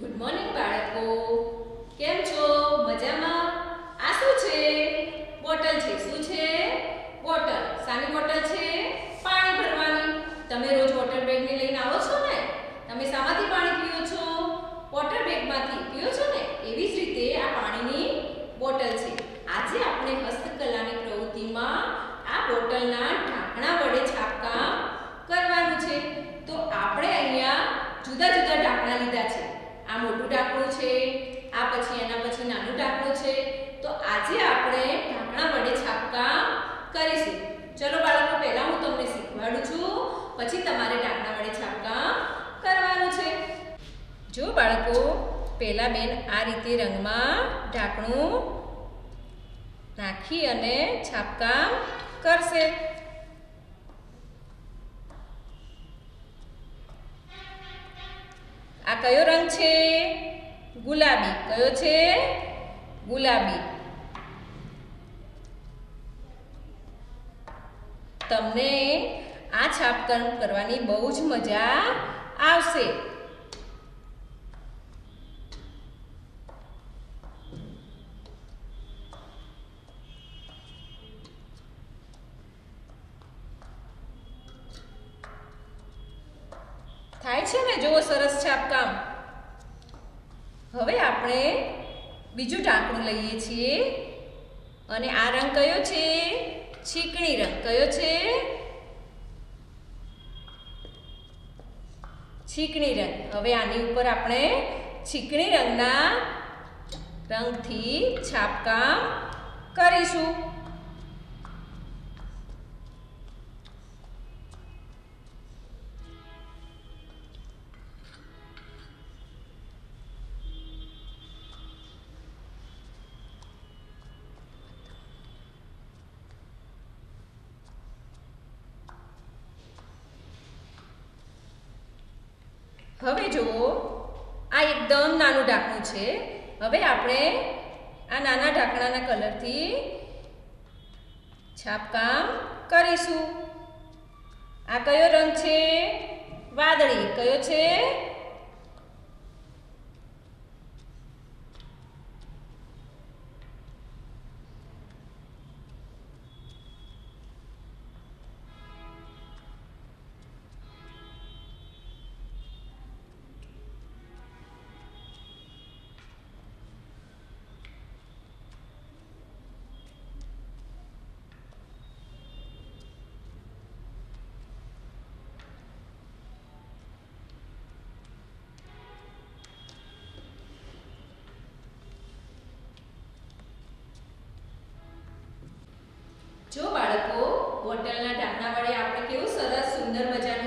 Good morning બાળકો. કેમ છો? મજામાં? આ શું છે? બોટલ છે. શું છે? બોટલ. સાની બોટલ છે? પાણી ભરવાની. તમે રોજ વોટર બેગને લઈને આવો છો ને? તમે સામાથી પાણી પીઓ છો? વોટર બેગમાંથી પીઓ છો ને? એવી જ રીતે આ પાણીની બોટલ છે. આજે આપણે હસ્તકલાની પ્રવૃત્તિમાં આ બોટલના ઢાંકણા વડે છાપકામ કરવાનું છે તો આપણે અહીંયા જુદા જુદા ઢાંકણા લીધા છે આ મોટું ઢાંકણું છે, આ પછી એના પછી નાનું ઢાંકણું છે. તો આજે આપણે ઢાંકણા વડે છાપકામ કરીશું. ચલો બાળકો, પહેલા હું તમને શીખવાડું છું. પછી તમારે ઢાંકણા વડે છાપકામ કરવાનું છે. જો બાળકો, પહેલા બેન આ રીતે રંગમાં ઢાંકણું નાખી અને છાપકામ કરશે. આ કયો રંગ છે? ગુલાબી. કયો છે? ગુલાબી. તમને આ છાપકામ કરવાની બહુ જ મજા આવશે. છે ને? જુઓ સરસ છાપકામ હવે આપણે બીજું ટાંકણું લઈએ છીએ. અને આ રંગ કયો છે? છીકણી રંગ. કયો છે? છીકણી રંગ. હવે આની ઉપર આપણે છીકણી રંગના રંગથી છાપકામ કરીશું. હવે જુઓ, આ એકદમ નાનું ઢાંકણું છે. હવે આપણે આ નાના ઢાંકણાના કલરથી છાપકામ કરીશું. આ કયો રંગ છે? વાદળી. કયો છે? બાળકો બોટલના ઢાંકણા વડે આપણે કેવું સરસ સુંદર મજાનું